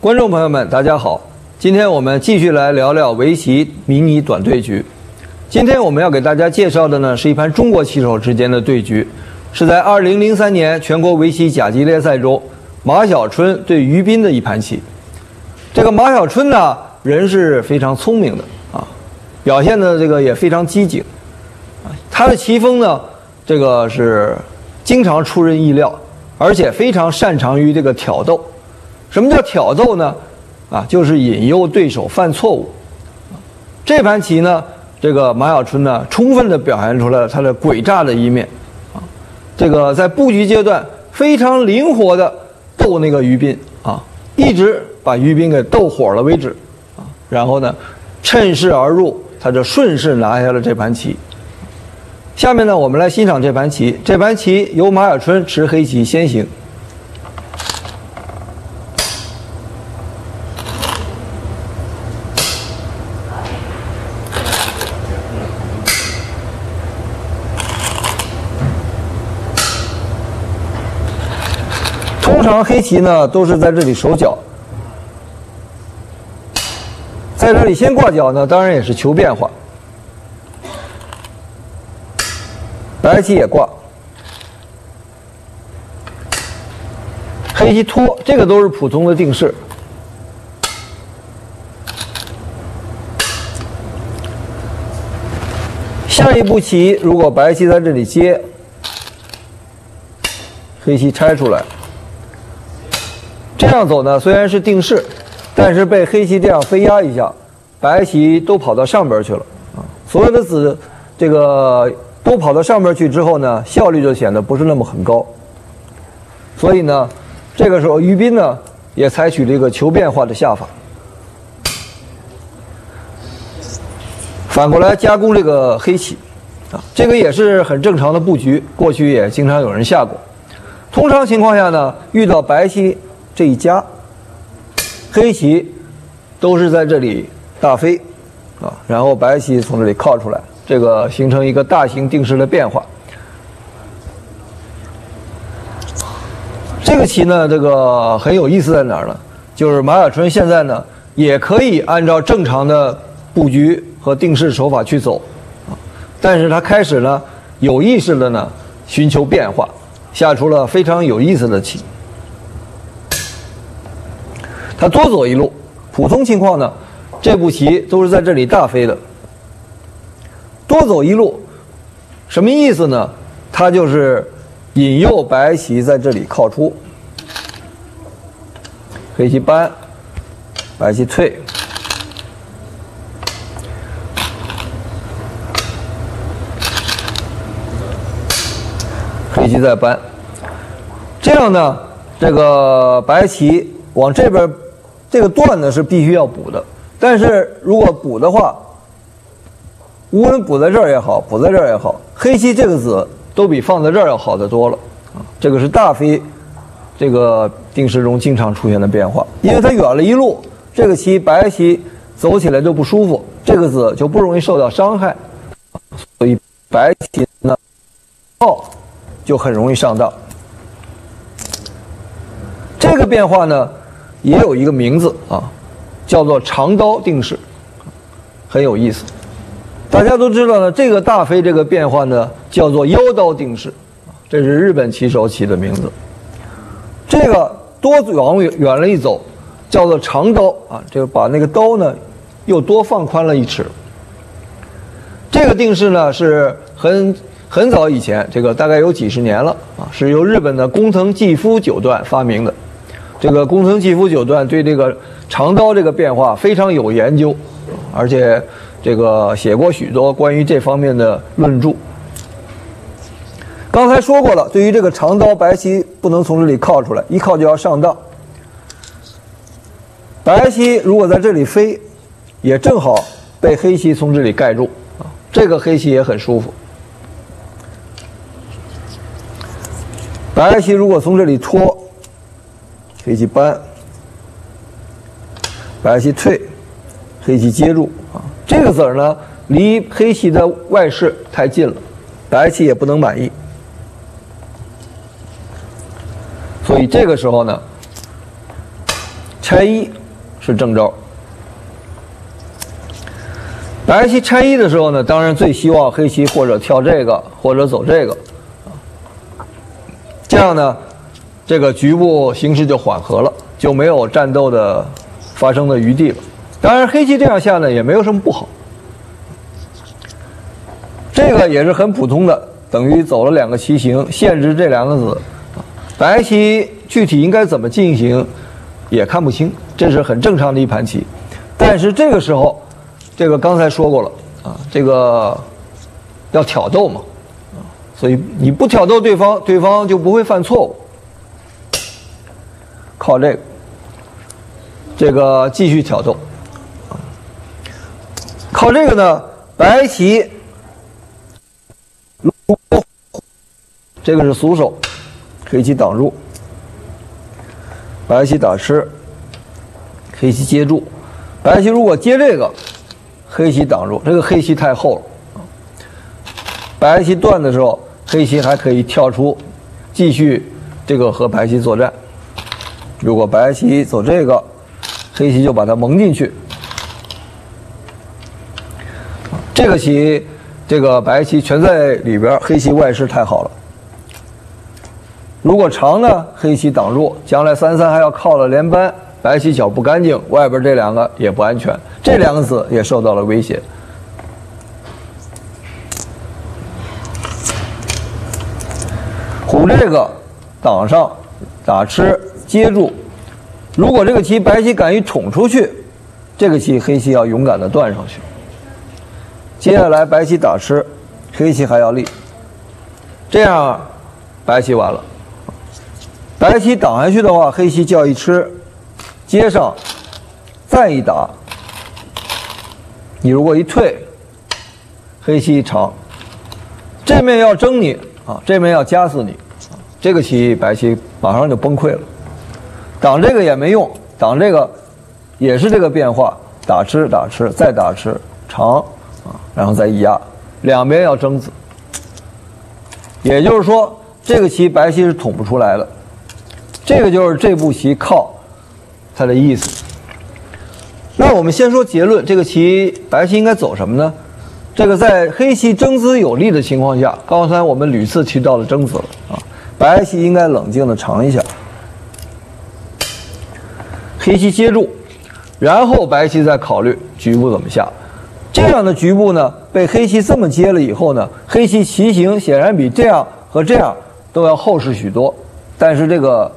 观众朋友们，大家好！今天我们继续来聊聊围棋迷你短对局。今天我们要给大家介绍的呢，是一盘中国棋手之间的对局，是在2003年全国围棋甲级联赛中，马晓春对于斌的一盘棋。这个马晓春呢，人是非常聪明的啊，表现的这个也非常机警啊，他的棋风呢，这个是经常出人意料，而且非常擅长于这个挑逗。什么叫挑逗呢？啊，就是引诱对手犯错误。这盘棋呢，这个马晓春呢，充分的表现出了他的诡诈的一面。啊，这个在布局阶段非常灵活的逗那个于斌啊，一直把于斌给逗火了为止。啊，然后呢，趁势而入，他就顺势拿下了这盘棋。下面呢，我们来欣赏这盘棋。这盘棋由马晓春持黑棋先行。黑棋呢都是在这里守角，在这里先挂角呢，当然也是求变化。白棋也挂，黑棋拖，这个都是普通的定式。下一步棋，如果白棋在这里接，黑棋拆出来。这样走呢，虽然是定式，但是被黑棋这样飞压一下，白棋都跑到上边去了啊。所有的子这个都跑到上边去之后呢，效率就显得不是那么很高。所以呢，这个时候于斌呢也采取这个求变化的下法，反过来加攻这个黑棋啊，这个也是很正常的布局，过去也经常有人下过。通常情况下呢，遇到白棋。这一家，黑棋都是在这里大飞啊，然后白棋从这里靠出来，这个形成一个大型定式的变化。这个棋呢，这个很有意思在哪儿呢？就是马晓春现在呢，也可以按照正常的布局和定式手法去走啊，但是他开始呢，有意识的呢，寻求变化，下出了非常有意思的棋。他多走一路，普通情况呢，这步棋都是在这里大飞的。多走一路，什么意思呢？他就是引诱白棋在这里靠出，黑棋搬，白棋退，黑棋再搬，这样呢，这个白棋往这边。这个断呢是必须要补的，但是如果补的话，无论补在这儿也好，补在这儿也好，黑棋这个子都比放在这儿要好得多了啊！这个是大飞这个定式中经常出现的变化，因为它远了一路，这个棋白棋走起来就不舒服，这个子就不容易受到伤害，所以白棋呢，炮，就很容易上当。这个变化呢？也有一个名字啊，叫做长刀定式，很有意思。大家都知道呢，这个大飞这个变化呢，叫做腰刀定式，这是日本棋手起的名字。这个多往远远了一走，叫做长刀啊，就把那个刀呢又多放宽了一尺。这个定式呢是很很早以前，这个大概有几十年了啊，是由日本的工藤纪夫九段发明的。这个工藤纪夫九段对这个长刀这个变化非常有研究，而且这个写过许多关于这方面的论著。刚才说过了，对于这个长刀，白棋不能从这里靠出来，一靠就要上当。白棋如果在这里飞，也正好被黑棋从这里盖住啊，这个黑棋也很舒服。白棋如果从这里拖。黑棋搬，白棋退，黑棋接住啊！这个子儿呢，离黑棋的外势太近了，白棋也不能满意，所以这个时候呢，拆一是正招。白棋拆一的时候呢，当然最希望黑棋或者跳这个，或者走这个，这样呢，这个局部形势就缓和了，就没有战斗的发生的余地了。当然，黑棋这样下呢，也没有什么不好。这个也是很普通的，等于走了两个棋形，限制这两个子。白棋具体应该怎么进行，也看不清，这是很正常的一盘棋。但是这个时候，这个刚才说过了啊，这个要挑逗嘛，啊，所以你不挑逗对方，对方就不会犯错误。靠这个，这个继续挑逗，靠这个呢，白棋。这个是俗手，黑棋挡住，白棋打吃，黑棋接住，白棋如果接这个，黑棋挡住，这个黑棋太厚了，白棋断的时候，黑棋还可以跳出，继续这个和白棋作战。如果白棋走这个，黑棋就把它蒙进去，这个棋，这个白棋全在里边，黑棋外势太好了。如果长呢，黑棋挡住，将来三三还要靠了连扳，白棋脚不干净，外边这两个也不安全，这两个子也受到了威胁。虎这个挡上，打吃接住，如果这个棋白棋敢于捅出去，这个棋黑棋要勇敢的断上去。接下来白棋打吃，黑棋还要立，这样白棋完了。白棋挡下去的话，黑棋叫一吃，接上，再一打。你如果一退，黑棋一长，这面要争你啊，这面要夹死你，这个棋白棋马上就崩溃了。挡这个也没用，挡这个也是这个变化，打吃打吃再打吃长啊，然后再一压，两边要争子。也就是说，这个棋白棋是捅不出来的。这个就是这步棋靠它的意思。那我们先说结论，这个棋白棋应该走什么呢？这个在黑棋争子有利的情况下，刚才我们屡次提到了争子了啊，白棋应该冷静的尝一下，黑棋接住，然后白棋再考虑局部怎么下。这样的局部呢，被黑棋这么接了以后呢，黑棋棋形显然比这样和这样都要厚实许多，但是这个。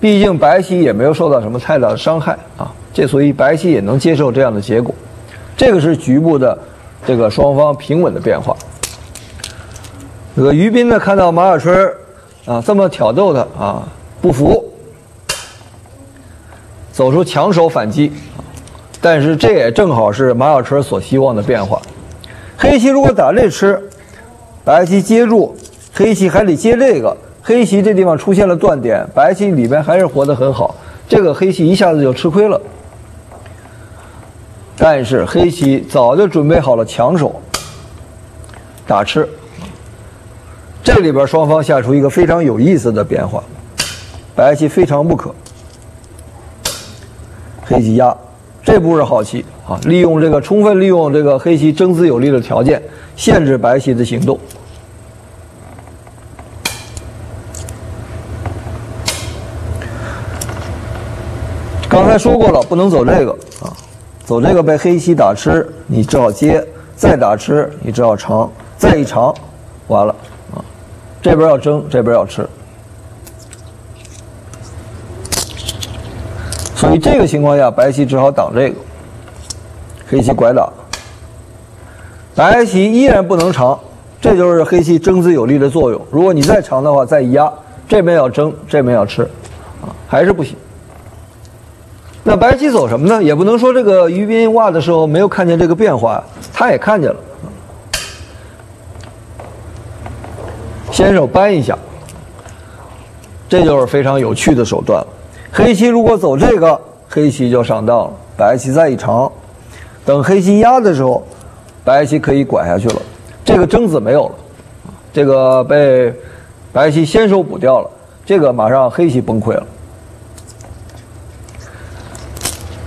毕竟白棋也没有受到什么太大的伤害啊，这所以白棋也能接受这样的结果。这个是局部的这个双方平稳的变化。这个于斌呢看到马小春啊这么挑逗他啊不服，走出强手反击，但是这也正好是马小春所希望的变化。黑棋如果打这吃，白棋接住，黑棋还得接这个。黑棋这地方出现了断点，白棋里边还是活得很好，这个黑棋一下子就吃亏了。但是黑棋早就准备好了强手，打吃。这里边双方下出一个非常有意思的变化，白棋非常不可，黑棋压，这步是好棋啊，利用这个充分利用这个黑棋争姿有利的条件，限制白棋的行动。刚才说过了，不能走这个啊，走这个被黑棋打吃，你只好接，再打吃，你只好长，再一长，完了啊，这边要争，这边要吃，所以这个情况下，白棋只好挡这个，黑棋拐打，白棋依然不能长，这就是黑棋争子有利的作用。如果你再长的话，再压，这边要争，这边要吃，啊，还是不行。那白棋走什么呢？也不能说这个于斌挖的时候没有看见这个变化，他也看见了。先手扳一下，这就是非常有趣的手段了。黑棋如果走这个，黑棋就上当了。白棋再一长，等黑棋压的时候，白棋可以拐下去了。这个争子没有了，这个被白棋先手补掉了。这个马上黑棋崩溃了。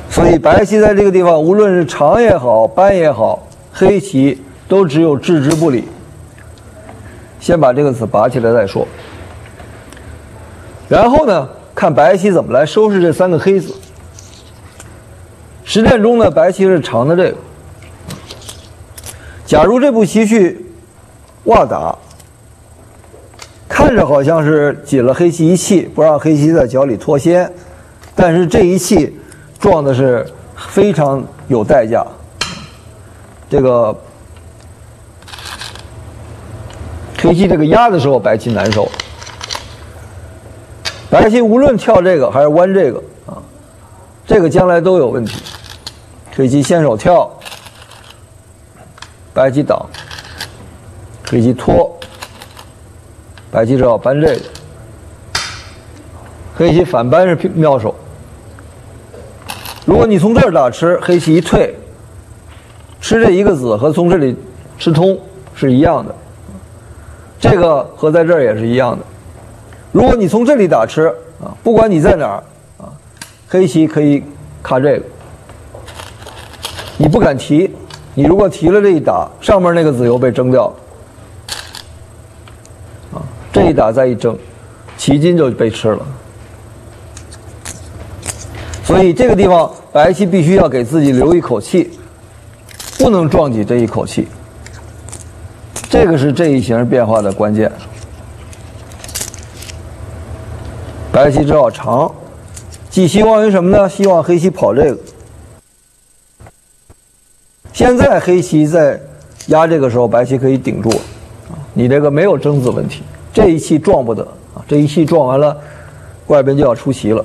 所以白棋在这个地方，无论是长也好，搬也好，黑棋都只有置之不理。先把这个子拔起来再说。然后呢，看白棋怎么来收拾这三个黑子。实战中呢，白棋是长的这个。假如这步棋去挖打，看着好像是紧了黑棋一气，不让黑棋在角里脱先，但是这一气撞的是非常有代价。这个黑棋这个压的时候，白棋难受。白棋无论跳这个还是弯这个啊，这个将来都有问题。黑棋先手跳，白棋挡，黑棋拖，白棋只好搬这个。黑棋反搬是妙手。如果你从这儿打吃，黑棋一退，吃这一个子和从这里吃通是一样的，这个和在这儿也是一样的。如果你从这里打吃啊，不管你在哪儿啊，黑棋可以卡这个，你不敢提，你如果提了这一打，上面那个子又被争掉，啊，这一打再一争，棋筋就被吃了。所以这个地方白棋必须要给自己留一口气，不能撞击这一口气，这个是这一型变化的关键。白棋只好长，寄希望于什么呢？希望黑棋跑这个。现在黑棋在压这个时候，白棋可以顶住，啊，你这个没有争子问题，这一气撞不得啊，这一气撞完了，外边就要出棋了。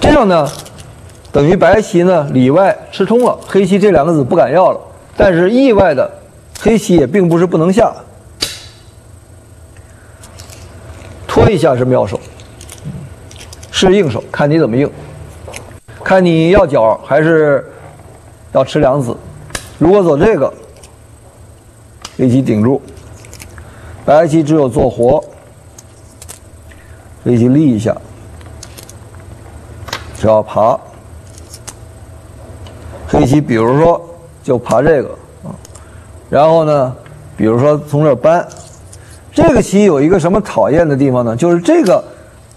这样呢，等于白棋呢里外吃通了，黑棋这两个子不敢要了，但是意外的，黑棋也并不是不能下。拖一下是妙手，是硬手，看你怎么硬，看你要角还是要吃两子。如果走这个，黑棋顶住，白棋只有做活，黑棋立一下，只要爬，黑棋比如说就爬这个。啊，然后呢，比如说从这搬。这个棋有一个什么讨厌的地方呢？就是这个，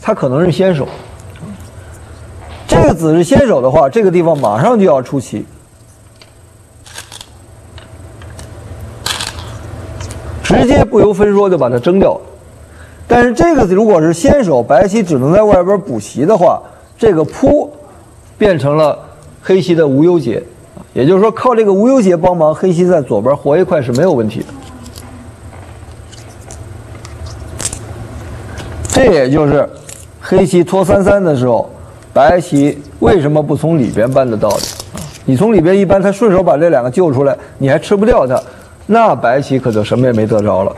它可能是先手。这个子是先手的话，这个地方马上就要出棋，直接不由分说就把它争掉。但是这个如果是先手，白棋只能在外边补棋的话，这个扑变成了黑棋的无忧劫，也就是说靠这个无忧劫帮忙，黑棋在左边活一块是没有问题的。这也就是黑棋拖三三的时候，白棋为什么不从里边搬的道理？你从里边一搬，他顺手把这两个救出来，你还吃不掉他，那白棋可就什么也没得着了。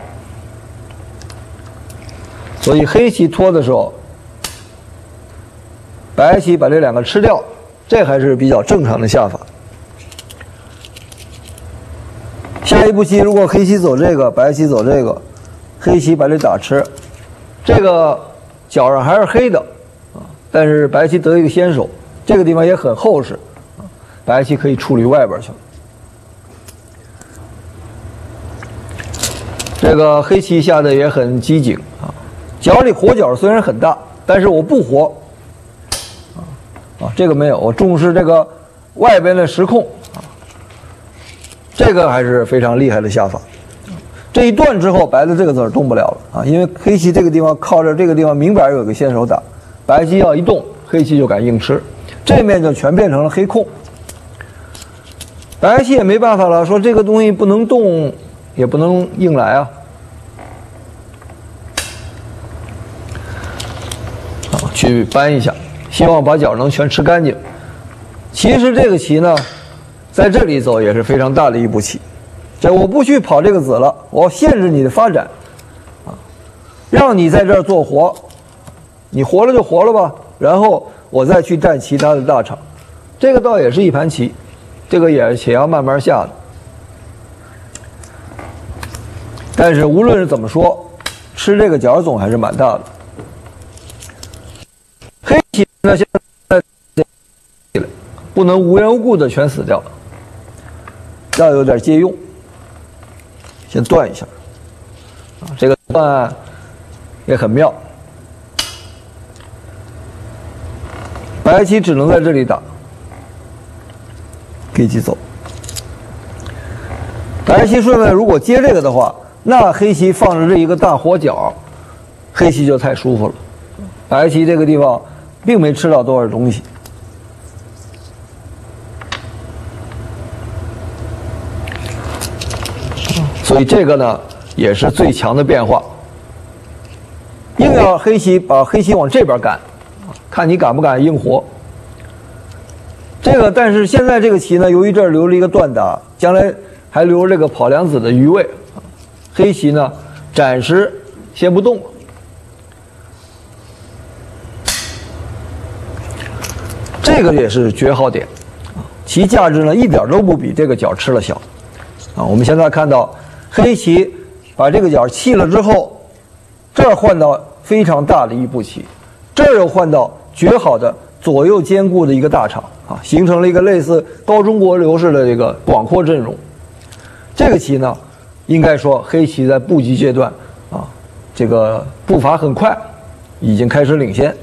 所以黑棋拖的时候，白棋把这两个吃掉，这还是比较正常的下法。下一步棋，如果黑棋走这个，白棋走这个，黑棋把这打吃。这个角上还是黑的，啊，但是白棋得一个先手，这个地方也很厚实，啊，白棋可以处理外边去了。这个黑棋下的也很机警啊，角里活角虽然很大，但是我不活，啊啊，这个没有，我重视这个外边的实控，啊，这个还是非常厉害的下法。这一断之后，白的这个子动不了了啊，因为黑棋这个地方靠着这个地方明摆有个先手打，白棋要一动，黑棋就敢硬吃，这面就全变成了黑控。白棋也没办法了，说这个东西不能动，也不能硬来啊，啊，去搬一下，希望把角能全吃干净。其实这个棋呢，在这里走也是非常大的一步棋。这我不去跑这个子了，我限制你的发展，啊，让你在这儿做活，你活了就活了吧，然后我再去占其他的大场，这个倒也是一盘棋，这个也且要慢慢下的。但是无论是怎么说，吃这个角总还是蛮大的。黑棋呢现在不能无缘无故的全死掉，要有点借用，先断一下。啊，这个断也很妙。白棋只能在这里打，给棋走。白棋顺位如果接这个的话，那黑棋放着这一个大活角，黑棋就太舒服了。白棋这个地方并没吃到多少东西，所以这个呢也是最强的变化。硬要黑棋把黑棋往这边赶，看你敢不敢硬活。这个但是现在这个棋呢，由于这儿留了一个断打，将来。还留这个跑两子的余位，黑棋呢暂时先不动，这个也是绝好点，其价值呢一点都不比这个角吃了小，啊，我们现在看到黑棋把这个角弃了之后，这儿换到非常大的一步棋，这儿又换到绝好的左右兼顾的一个大场啊，形成了一个类似高中国流式的这个广阔阵容。这个棋呢，应该说黑棋在布局阶段啊，这个步伐很快，已经开始领先。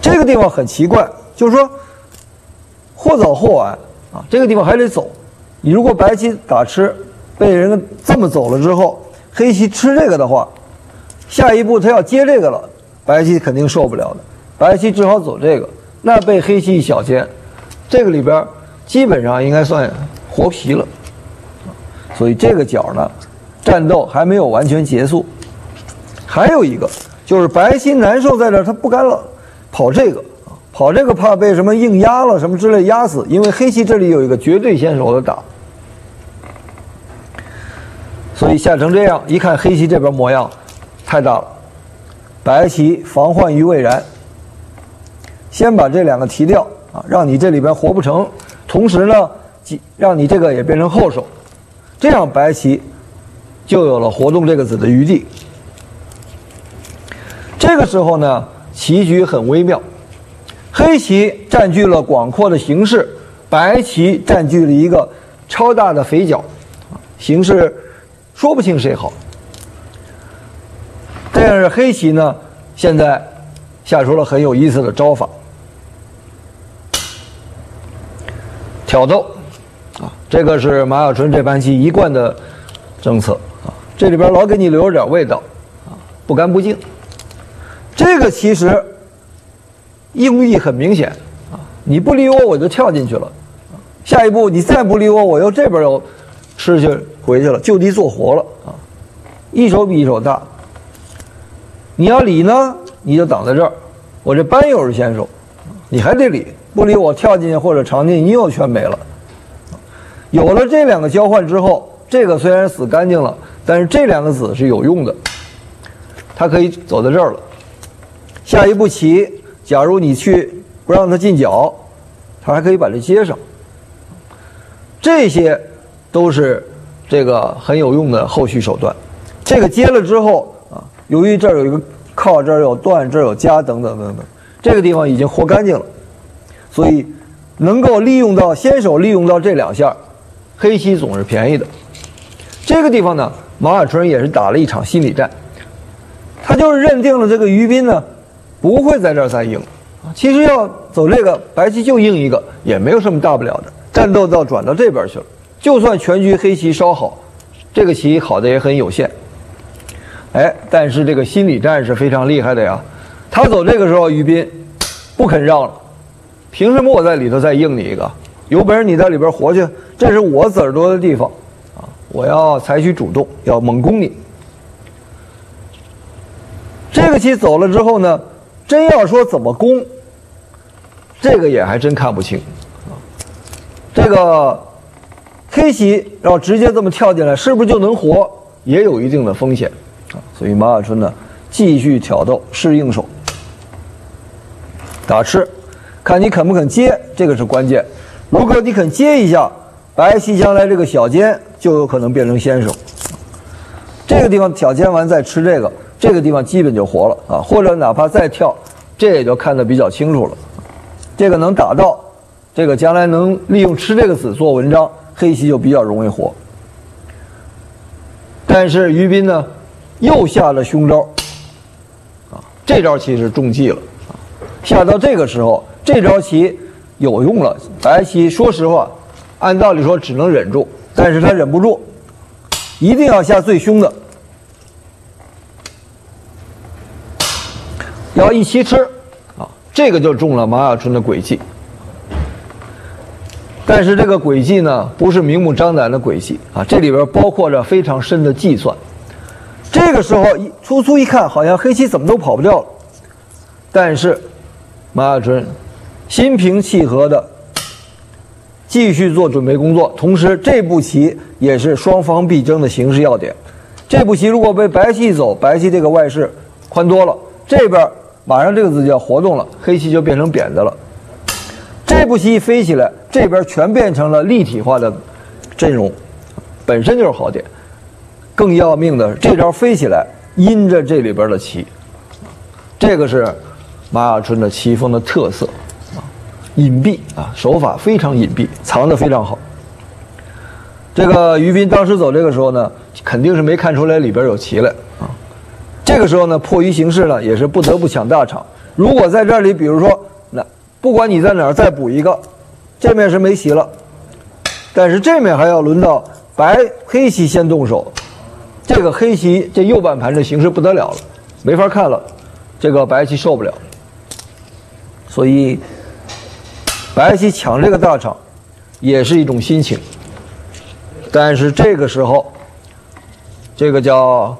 这个地方很奇怪，就是说或早或晚啊，这个地方还得走。你如果白棋打吃，被人这么走了之后，黑棋吃这个的话，下一步他要接这个了，白棋肯定受不了的。白棋只好走这个，那被黑棋一小尖，这个里边基本上应该算。活皮了，所以这个角呢，战斗还没有完全结束。还有一个就是白棋难受在这儿，他不敢了，跑这个，跑这个怕被什么硬压了什么之类压死，因为黑棋这里有一个绝对先手的打，所以下成这样，一看黑棋这边模样太大了，白棋防患于未然，先把这两个提掉啊，让你这里边活不成，同时呢。让你这个也变成后手，这样白棋就有了活动这个子的余地。这个时候呢，棋局很微妙，黑棋占据了广阔的形势，白棋占据了一个超大的肥角，形势说不清谁好。但是黑棋呢，现在下出了很有意思的招法，挑逗。啊，这个是马小春这盘棋一贯的政策啊，这里边老给你留着点味道啊，不干不净。这个其实用意很明显啊，你不理我，我就跳进去了。下一步你再不理我，我又这边又吃去回去了，就地做活了啊，一手比一手大。你要理呢，你就挡在这儿，我这班又是先手，你还得理，不理我跳进去或者长进，你又全没了。有了这两个交换之后，这个虽然死干净了，但是这两个子是有用的，它可以走到这儿了。下一步棋，假如你去不让他进角，他还可以把这接上。这些都是这个很有用的后续手段。这个接了之后啊，由于这儿有一个靠，这儿有断，这儿有加，等等等等，这个地方已经活干净了，所以能够利用到先手利用到这两下。黑棋总是便宜的，这个地方呢，马尔春也是打了一场心理战，他就是认定了这个于斌呢不会在这儿再赢，其实要走这个白棋就硬一个也没有什么大不了的，战斗到转到这边去了，就算全局黑棋稍好，这个棋好的也很有限，哎，但是这个心理战是非常厉害的呀，他走这个时候于斌不肯让了，凭什么我在里头再应你一个？有本事你在里边活去，这是我子儿多的地方，啊！我要采取主动，要猛攻你。这个棋走了之后呢，真要说怎么攻，这个也还真看不清，啊！这个黑棋要直接这么跳进来，是不是就能活？也有一定的风险，啊！所以马小春呢，继续挑逗，试应手，打吃，看你肯不肯接，这个是关键。如果你肯接一下，白棋将来这个小尖就有可能变成先手。这个地方挑尖完再吃这个，这个地方基本就活了啊！或者哪怕再跳，这也就看得比较清楚了。这个能打到，这个将来能利用吃这个子做文章，黑棋就比较容易活。但是于斌呢，又下了凶招，啊，这招棋是中计了，下到这个时候，这招棋有用了。白棋说实话，按道理说只能忍住，但是他忍不住，一定要下最凶的，要一起吃，啊，这个就中了马雅春的诡计。但是这个诡计呢，不是明目张胆的诡计啊，这里边包括着非常深的计算。这个时候一粗粗一看，好像黑棋怎么都跑不掉了。但是马雅春心平气和的继续做准备工作，同时这步棋也是双方必争的形势要点。这步棋如果被白棋走，白棋这个外势宽多了，这边马上这个子就要活动了，黑棋就变成扁的了。这步棋一飞起来，这边全变成了立体化的阵容，本身就是好点。更要命的是，这招飞起来阴着这里边的棋，这个是马雅春的棋风的特色啊，隐蔽啊，手法非常隐蔽，藏得非常好。这个于斌当时走这个时候呢，肯定是没看出来里边有棋来啊。这个时候呢，迫于形势呢，也是不得不抢大场。如果在这里，比如说。不管你在哪儿再补一个，这面是没棋了，但是这面还要轮到白黑棋先动手，这个黑棋这右半盘这形势不得了了，没法看了，这个白棋受不了，所以白棋抢这个大场也是一种心情，但是这个时候，这个叫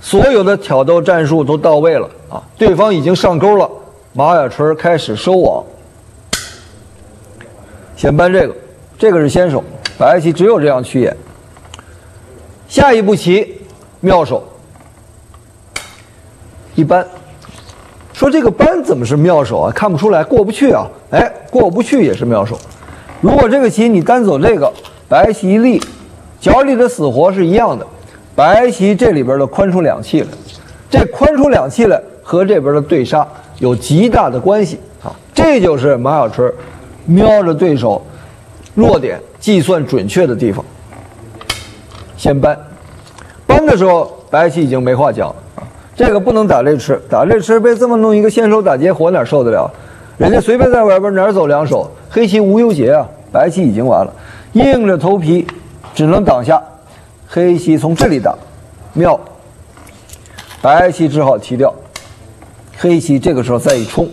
所有的挑逗战术都到位了。啊，对方已经上钩了，马小春开始收网。先搬这个，这个是先手，白棋只有这样去演。下一步棋妙手，一搬，说这个搬怎么是妙手啊？看不出来，过不去啊！哎，过不去也是妙手。如果这个棋你单走这个，白棋立，角里的死活是一样的，白棋这里边的宽出两气来，这宽出两气来和这边的对杀有极大的关系啊！这就是马小春。瞄着对手弱点计算准确的地方，先搬，搬的时候白棋已经没话讲了啊！这个不能打这吃，打这吃被这么弄一个先手打劫，活哪受得了？人家随便在外边哪走两手，黑棋无忧劫啊！白棋已经完了，硬着头皮只能挡下，黑棋从这里打，妙，白棋只好提掉，黑棋这个时候再一冲，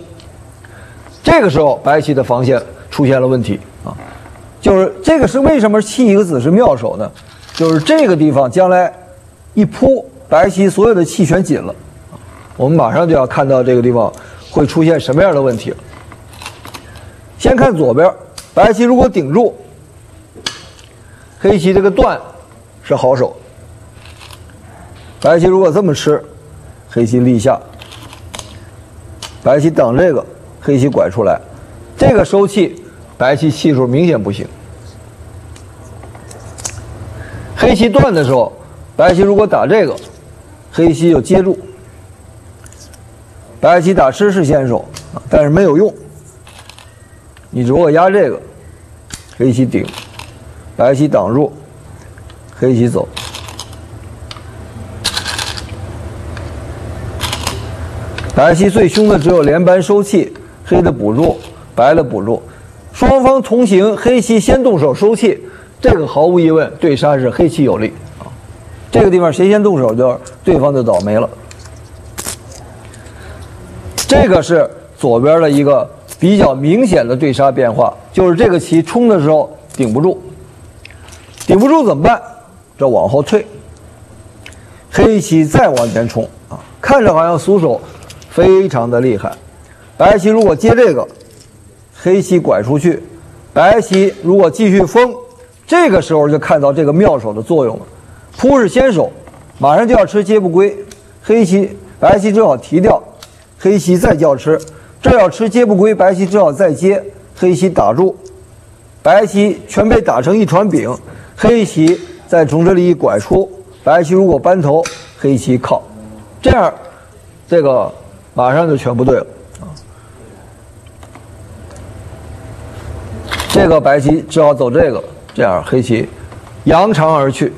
这个时候白棋的防线。出现了问题啊，就是这个是为什么弃一个子是妙手呢？就是这个地方将来一扑，白棋所有的气全紧了，我们马上就要看到这个地方会出现什么样的问题了。先看左边，白棋如果顶住，黑棋这个断是好手。白棋如果这么吃，黑棋立下，白棋挡这个，黑棋拐出来，这个收气。白棋气数明显不行，黑棋断的时候，白棋如果打这个，黑棋就接住。白棋打吃是先手，但是没有用。你如果压这个，黑棋顶，白棋挡住，黑棋走。白棋最凶的只有连扳收气，黑的补住，白的补住。双方同行，黑棋先动手收气，这个毫无疑问对杀是黑棋有利啊。这个地方谁先动手，就对方就倒霉了。这个是左边的一个比较明显的对杀变化，就是这个棋冲的时候顶不住，顶不住怎么办？这往后退，黑棋再往前冲啊，看着好像俗手非常的厉害。白棋如果接这个。黑棋拐出去，白棋如果继续封，这个时候就看到这个妙手的作用了。扑是先手，马上就要吃接不归，黑棋白棋只好提掉，黑棋再叫吃，这要吃接不归，白棋只好再接，黑棋打住，白棋全被打成一团饼，黑棋再从这里一拐出，白棋如果扳头，黑棋靠，这样这个马上就全不对了这个白棋只好走这个，这样黑棋扬长而去。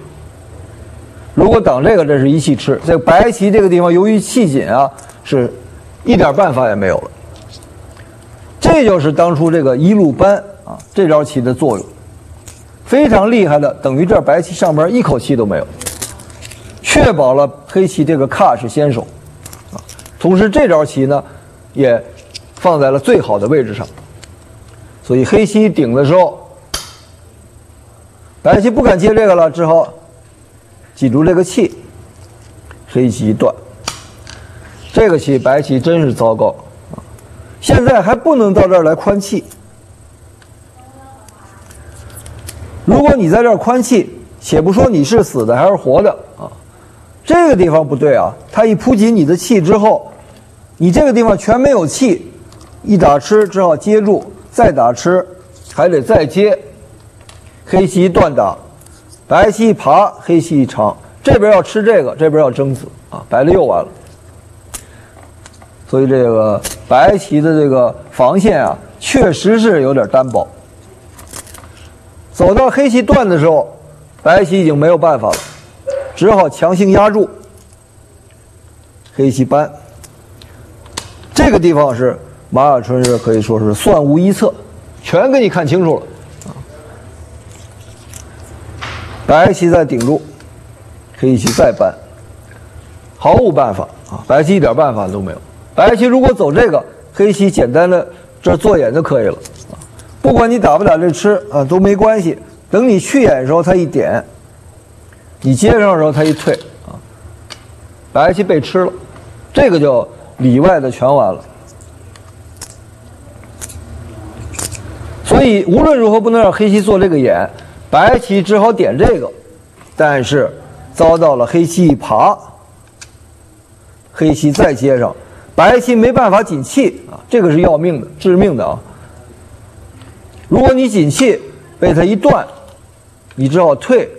如果挡这个，这是一气吃。这白棋这个地方由于气紧啊，是一点办法也没有了。这就是当初这个一路扳啊这招棋的作用，非常厉害的，等于这白棋上边一口气都没有，确保了黑棋这个卡是先手啊。同时这招棋呢，也放在了最好的位置上，所以黑棋顶的时候，白棋不敢接这个了，只好。记住这个气，黑棋断，这个棋白棋真是糟糕啊！现在还不能到这儿来宽气。如果你在这儿宽气，且不说你是死的还是活的啊，这个地方不对啊！他一扑紧你的气之后，你这个地方全没有气，一打吃只好接住，再打吃还得再接，黑棋断打。白棋一爬，黑棋一长，这边要吃这个，这边要争子啊，白的又完了。所以这个白棋的这个防线啊，确实是有点单薄。走到黑棋断的时候，白棋已经没有办法了，只好强行压住。黑棋扳，这个地方是马雅春是可以说是算无一策，全给你看清楚了啊。白棋再顶住，黑棋再扳，毫无办法啊！白棋一点办法都没有。白棋如果走这个，黑棋简单的这做眼就可以了啊！不管你打不打这吃啊都没关系。等你去眼的时候，他一点，你接上的时候他一退啊，白棋被吃了，这个就里外的全完了。所以无论如何不能让黑棋做这个眼。白棋只好点这个，但是遭到了黑棋一爬，黑棋再接上，白棋没办法紧气。啊，这个是要命的、致命的啊！如果你紧气被他一断，你只好退，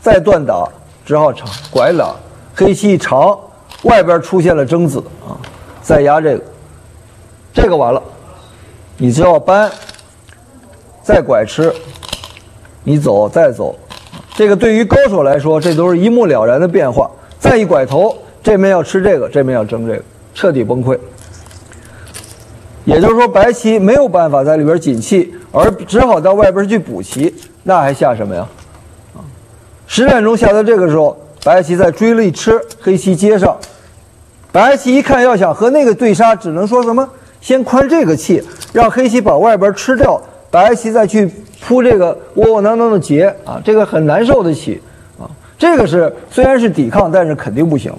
再断打，只好长拐打，黑棋一长，外边出现了争子。啊，再压这个，这个完了，你只好搬，再拐吃。你走再走，这个对于高手来说，这都是一目了然的变化。再一拐头，这面要吃这个，这面要争这个，彻底崩溃。也就是说，白棋没有办法在里边紧气，而只好到外边去补棋，那还下什么呀？啊，实战中下到这个时候，白棋再追了一吃，黑棋接上，白棋一看要想和那个对杀，只能说什么？先宽这个气，让黑棋把外边吃掉，白棋再去。铺这个窝窝囊囊的结啊，这个很难受得起啊。这个是虽然是抵抗，但是肯定不行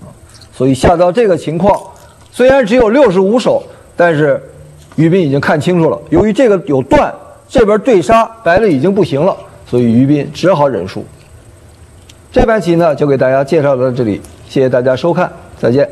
啊。所以下到这个情况，虽然只有六十五手，但是于斌已经看清楚了。由于这个有断，这边对杀白的已经不行了，所以于斌只好认输。这盘棋呢，就给大家介绍到这里，谢谢大家收看，再见。